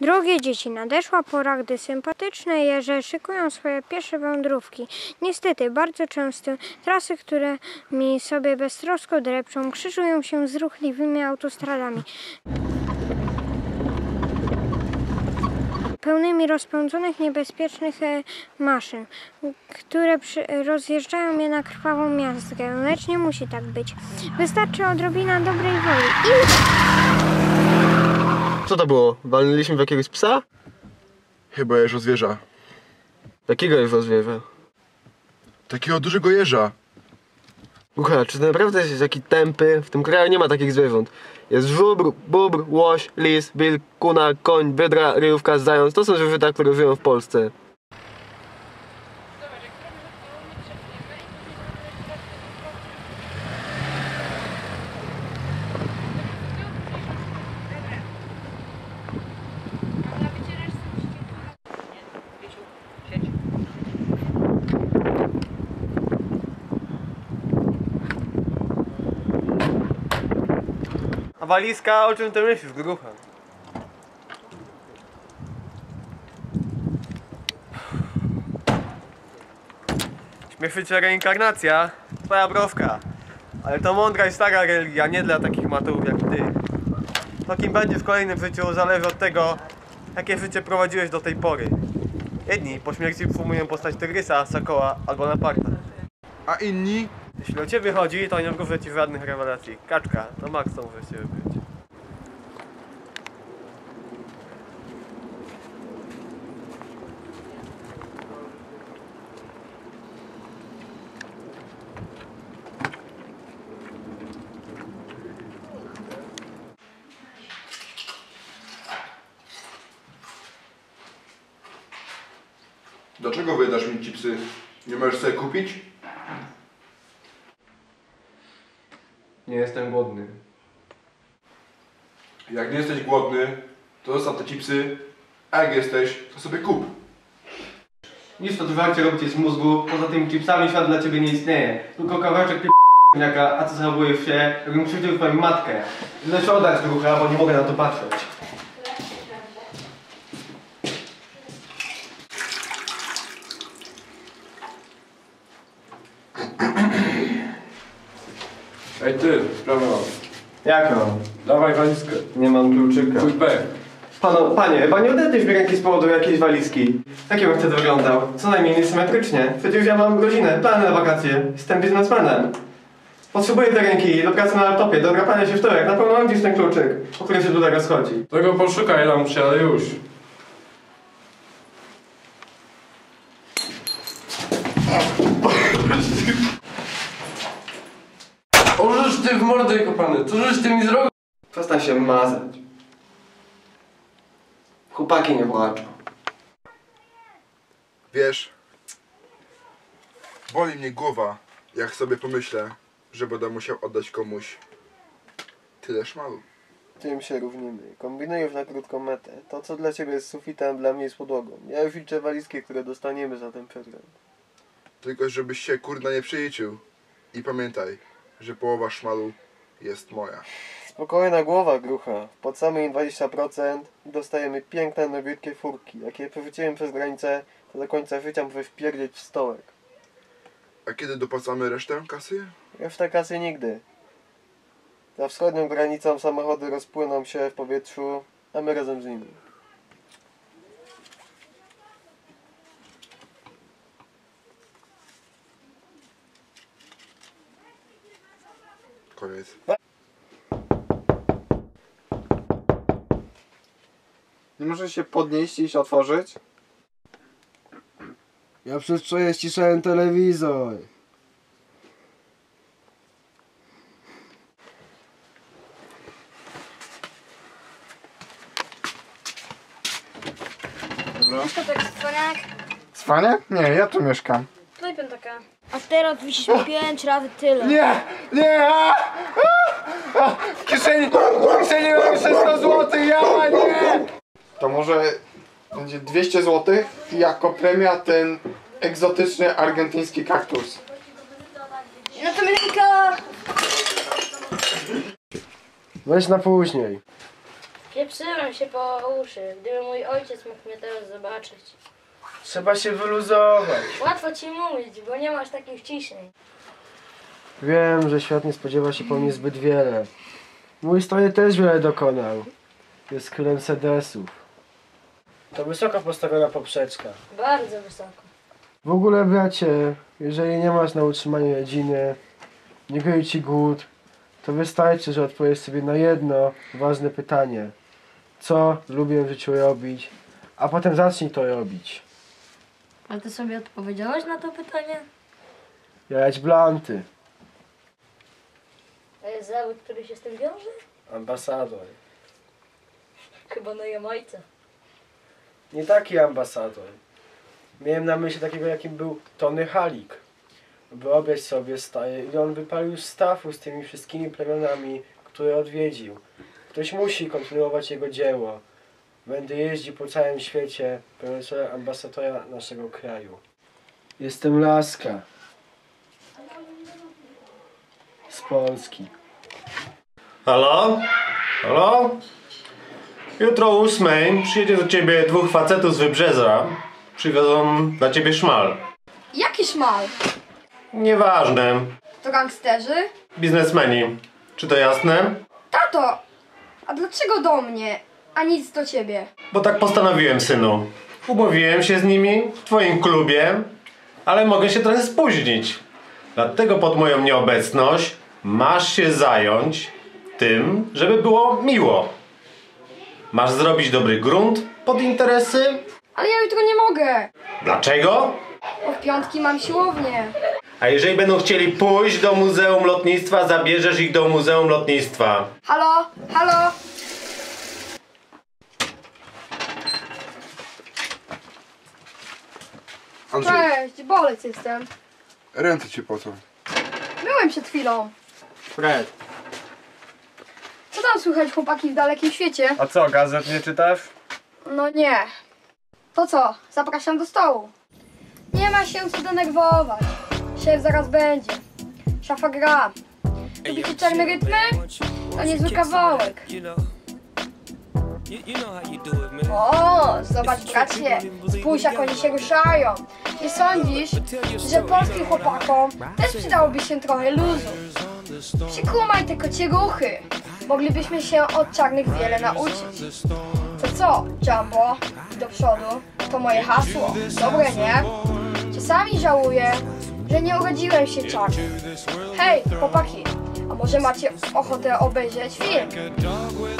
Drogie dzieci, nadeszła pora, gdy sympatyczne jeże szykują swoje pierwsze wędrówki. Niestety, bardzo często trasy, które mi sobie beztrosko drepczą, krzyżują się z ruchliwymi autostradami. pełnymi rozpędzonych niebezpiecznych e, maszyn, które rozjeżdżają mnie na krwawą miastkę, lecz nie musi tak być. Wystarczy odrobina dobrej woli i Co to było? Walnęliśmy w jakiegoś psa? Chyba jeżo zwierza. Jakiego jego zwierzę? Takiego dużego jeża. Słuchaj, czy ty naprawdę jesteś taki tępy? W tym kraju nie ma takich zwierząt. Jest żubr, bóbr, łoś, lis, wilk, kuna, koń, wydra, ryjówka, zając. To są zwierzęta, które żyją w Polsce. A walizka, o czym ty myślisz, grucha? Śmieszycie reinkarnacja? Twoja browka. Ale to mądra i stara religia, nie dla takich maturów jak ty. To kim będziesz w kolejnym życiu zależy od tego, jakie życie prowadziłeś do tej pory. Jedni po śmierci formują postać tygrysa, sokoła albo leoparda. A inni? Jeśli o ciebie chodzi, to nie wróżę ci żadnych rewelacji. Kaczka, to Max to może ciebie być. Dlaczego wydasz mi chipsy? Nie możesz sobie kupić? Nie jestem głodny. Jak nie jesteś głodny, to zostaw te chipsy. A jak jesteś, to sobie kup. Nic to zwarcie robicie z mózgu, poza tymi chipsami świat dla ciebie nie istnieje. Tylko kawałeczek ty a co zachowujesz się, jakbym krzywdził twoją matkę. Lecz oddać drucha, bo nie mogę na to patrzeć. Ej ty, sprawę mam. Jak no? Dawaj walizkę. Nie mam kluczyka. Chuj B. Pano, panie, chyba nie odetniesz mi ręki z powodu jakiejś walizki. Jak bym wtedy wyglądał? Co najmniej niesymetrycznie. Przecież ja mam godzinę, plany na wakacje. Jestem biznesmenem. Potrzebuję tej ręki do pracy na laptopie, do drapania się w tyłek. Na pewno mam gdzieś ten kluczyk, o którym się tutaj rozchodzi. Tego poszukaj lamusie, ale już. Ożeż ty w mordę kopany, co żeś ty mi zrobił? Przestań się mazać. Chłopaki nie płaczą. Wiesz, boli mnie głowa, jak sobie pomyślę, że będę musiał oddać komuś tyle szmalu. Tym się równimy. Kombinujesz na krótką metę. To, co dla ciebie jest sufitem, dla mnie jest podłogą. Ja już liczę walizki, które dostaniemy za ten prezent. Tylko żebyś się kurna nie przeliczył. I pamiętaj, że połowa szmalu jest moja. Spokojna głowa, grucha. Pod samym 20% dostajemy piękne, nowiutkie furki. Jak je przerzuciłem przez granicę, to do końca życia muszę wpierdzieć w stołek. A kiedy dopłacamy resztę kasy? Reszta kasy nigdy. Za wschodnią granicą samochody rozpłyną się w powietrzu, a my razem z nimi. Koniec. Nie możesz się podnieść i iść otworzyć? Ja przez wczoraj ściszałem telewizor. to tak cwaniak. Cwaniak? Nie, ja tu mieszkam. Tutaj taka. A teraz wisisz pięć razy tyle. Nie! Nie! W kieszeni, w kieszeni mam jeszcze 100 zł, ja nie! To może będzie 200 zł i jako premia ten egzotyczny argentyński kaktus. No to ręka. Weź na później. Pieprzyłem się po uszy. Gdyby mój ojciec mógł mnie teraz zobaczyć. Trzeba się wyluzować. Łatwo ci mówić, bo nie masz takich ciśnień. Wiem, że świat nie spodziewa się po mnie zbyt wiele. Mój stary też wiele dokonał. Jest królem sedesów. To wysoko postawiona poprzeczka. Bardzo wysoko. W ogóle bracie, jeżeli nie masz na utrzymanie rodziny, nie goi ci głód, to wystarczy, że odpowiesz sobie na jedno ważne pytanie. Co lubię w życiu robić, a potem zacznij to robić. A ty sobie odpowiedziałeś na to pytanie? Jarać blanty. A jest zawód, który się z tym wiąże? Ambasador. Chyba na Jamajce. Nie taki ambasador. Miałem na myśli takiego, jakim był Tony Halik. Wyobraź sobie, stary, ile on wypalił stawu z tymi wszystkimi plemionami, które odwiedził. Ktoś musi kontynuować jego dzieło. Będę jeździł po całym świecie, pełniąc ambasadora naszego kraju. Jestem Laska. Z Polski. Halo? Halo? Jutro o ósmej przyjedzie do ciebie dwóch facetów z Wybrzeża. Przywiozą dla ciebie szmal. Jaki szmal? Nieważne. To gangsterzy? Biznesmeni. Czy to jasne? Tato! A dlaczego do mnie, a nic do ciebie? Bo tak postanowiłem, synu. Umówiłem się z nimi w twoim klubie, ale mogę się trochę spóźnić. Dlatego pod moją nieobecność masz się zająć tym, żeby było miło. Masz zrobić dobry grunt pod interesy. Ale ja jutro nie mogę, Dlaczego? bo w piątki mam siłownię. A jeżeli będą chcieli pójść do Muzeum Lotnictwa, zabierzesz ich do Muzeum Lotnictwa. Halo? Halo? Andrzej, Cześć, bolec jestem. ręce cię pocą. Byłem przed chwilą. Fred, Co tam słychać chłopaki w dalekim świecie? a co, gazet nie czytasz? No nie. To co? Zapraszam do stołu. Nie ma się co denerwować. Szef zaraz będzie. Szafa gra. Lubicie czarne rytmy? To niezły kawałek. O, zobacz bracie, spójrz jak oni się ruszają. Nie sądzisz, że polskim chłopakom też przydałoby się trochę luzu? Przykumaj te kocie ruchy. Moglibyśmy się od czarnych wiele nauczyć. To co, Jumbo? Do przodu. To moje hasło. Dobre, nie? Czasami żałuję, że nie urodziłem się czarny. Hej, chłopaki, a może macie ochotę obejrzeć film?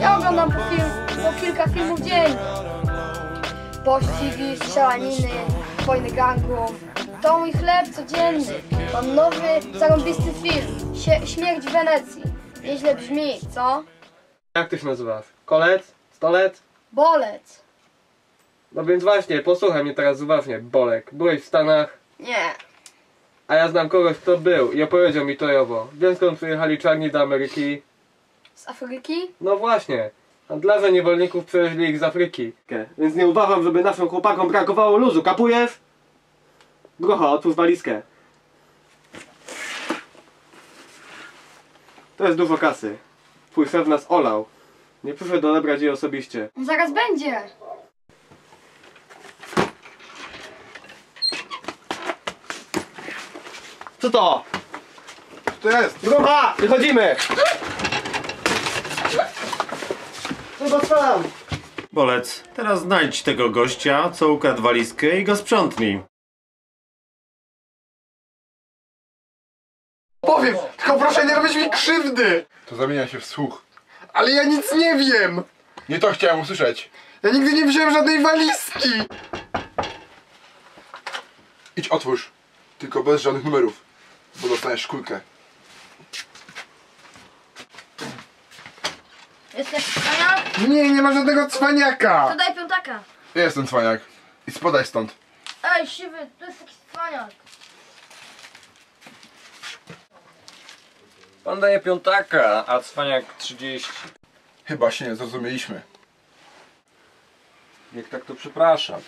Ja oglądam po, film, po kilka filmów dziennie. Pościgi, strzelaniny, wojny gangów. To mój chleb codzienny. Mam nowy, zarąbisty film. Sie- Śmierć w Wenecji. Nieźle brzmi, co? Jak ty się nazywasz? Kolec? Stolec? Bolec. No więc właśnie, posłuchaj mnie teraz uważnie, Bolek. Byłeś w Stanach, Nie. a ja znam kogoś, kto był i opowiedział mi tojowo. Wiem skąd przyjechali czarni do Ameryki. Z Afryki? No właśnie, handlarze niewolników przewieźli ich z Afryki. Więc nie uważam, żeby naszym chłopakom brakowało luzu, kapujesz? Grocha, otwórz walizkę. To jest dużo kasy. Twój szef nas olał. Nie przyszedł odebrać jej osobiście. Zaraz będzie. Co to? Co to jest? Grocha! Wychodzimy! Chyba sam! Bolec, teraz znajdź tego gościa, co ukradł walizkę i go sprzątnij. Krzywdy! To zamienia się w słuch. Ale ja nic nie wiem! Nie to chciałem usłyszeć. Ja nigdy nie wziąłem żadnej walizki! Idź otwórz. Tylko bez żadnych numerów. Bo dostaniesz kulkę. Jesteś wspaniały? Nie, nie ma żadnego cwaniaka! To daj piątaka. Ja jestem cwaniak. I spodaj stąd. Ej, siwy, to jest taki cwaniak. Pan daje piątaka, a cwaniak 30. Chyba się nie zrozumieliśmy. Jak tak to przepraszam.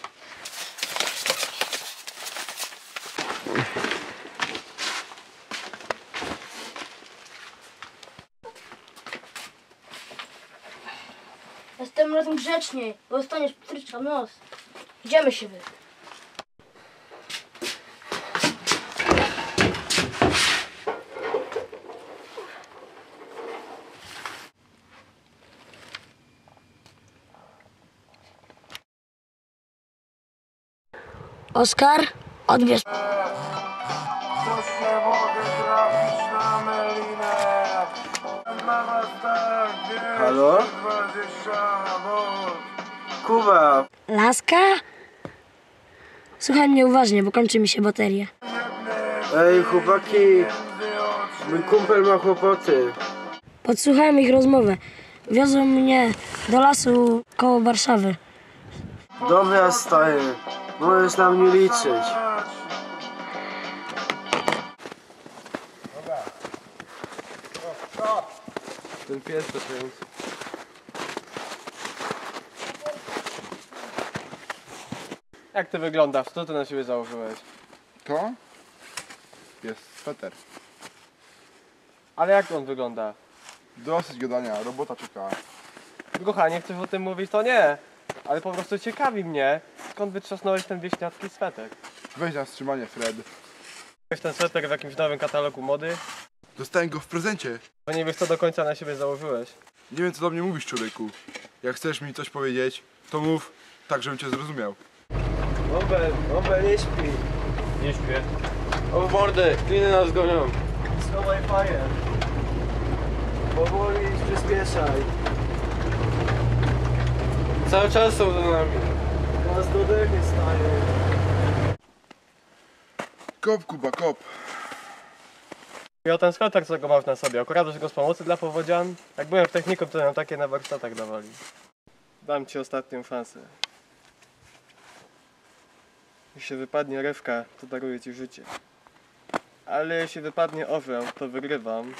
Następnym razem grzeczniej, bo dostaniesz pstryczka w nos. Idziemy się wy. Oskar, odbierz. Halo? Kuba, Laska? Słuchaj mnie uważnie, bo kończy mi się bateria. ej chłopaki, mój kumpel ma kłopoty. Podsłuchałem ich rozmowę. Wiozą mnie do lasu koło Warszawy. Dobra stary, możesz na mnie liczyć. Ten pies to pies. Jak ty wyglądasz? Co ty na siebie założyłeś? To? Jest sweter. Ale jak on wygląda? Dosyć gadania, robota czeka. Grucha, nie chcesz o tym mówić, to nie. Ale po prostu ciekawi mnie, skąd wytrzasnąłeś ten wieśniacki sweter. Weź na wstrzymanie, Fred. Wiesz ten sweter w jakimś nowym katalogu mody? Dostałem go w prezencie. Bo nie wiesz co do końca na siebie założyłeś. Nie wiem co do mnie mówisz, człowieku. Jak chcesz mi coś powiedzieć, to mów tak, żebym cię zrozumiał. Bąbel, bąbel nie śpi. Nie śpię. O mordę, kliny nas gonią. Schowaj faję. Powoli przyspieszaj. Cały czas są za nami. Nas do dechy staje. Kop, Kuba, kop. I o ten sweter, co go masz na sobie, akurat że go z pomocy dla powodzian. Jak byłem w technikum, to nam takie na warsztatach dawali. Dam ci ostatnią szansę. Jeśli wypadnie rewka, to daruję ci życie. Ale jeśli wypadnie orzeł, to wygrywam.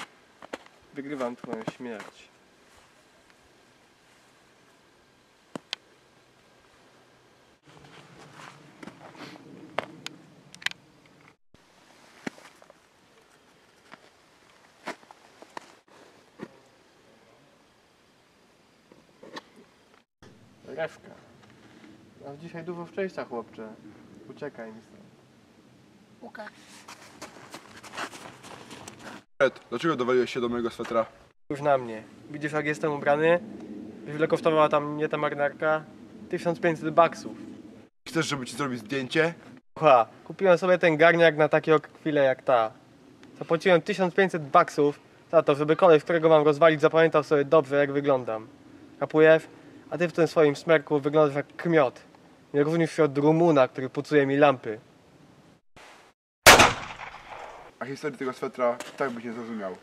Wygrywam twoją śmierć. Rewka. Masz dzisiaj dużo szczęścia, chłopcze. Uciekaj mi stąd. Łuka. Fred, dlaczego dowaliłeś się do mojego swetera? Już na mnie. Widzisz jak jestem ubrany? Ile kosztowała tam mnie ta marynarka? 1500 baksów. Chcesz, żeby ci zrobić zdjęcie? Ha, kupiłem sobie ten garniak na takie chwile jak ta. Zapłaciłem 1500 baksów za to, żeby koleś, którego mam rozwalić, zapamiętał sobie dobrze jak wyglądam. Kapujesz? A ty w tym swoim smerku wyglądasz jak kmiot. Nie różnisz się od Rumuna, który pucuje mi lampy. A historii tego swetra tak byś nie zrozumiał.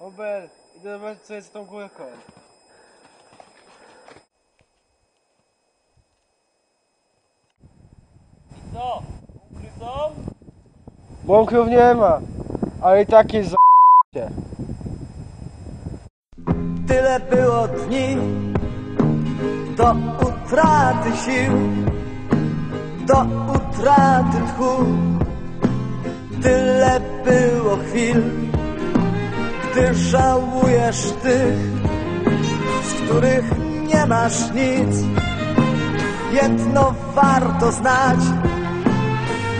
Bąbel, idę zobaczyć co jest z tą górką. Co? Ukrytą? Bąków nie ma, ale i tak jest za... Tyle było dni do utraty sił, do utraty tchu. Tyle było chwil, gdy żałujesz tych, z których nie masz nic. Jedno warto znać,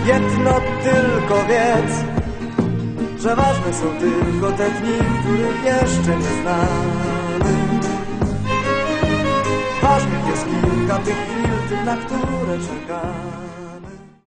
jedno tylko wiedz, że ważne są tylko te dni, których jeszcze nie znamy. Ważnych jest kilka tych chwil, na które czekamy.